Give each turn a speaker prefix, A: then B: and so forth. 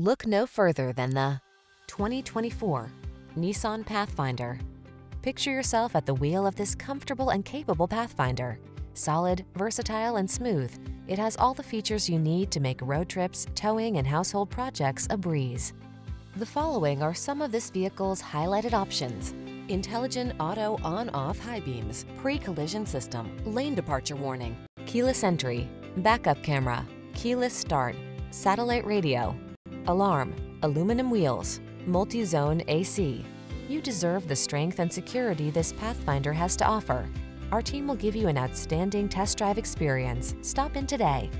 A: Look no further than the 2024 Nissan Pathfinder. Picture yourself at the wheel of this comfortable and capable Pathfinder. Solid, versatile, and smooth, it has all the features you need to make road trips, towing, and household projects a breeze. The following are some of this vehicle's highlighted options. Intelligent auto on-off high beams, pre-collision system, lane departure warning, keyless entry, backup camera, keyless start, satellite radio, alarm, aluminum wheels, multi-zone AC. You deserve the strength and security this Pathfinder has to offer. Our team will give you an outstanding test drive experience. Stop in today.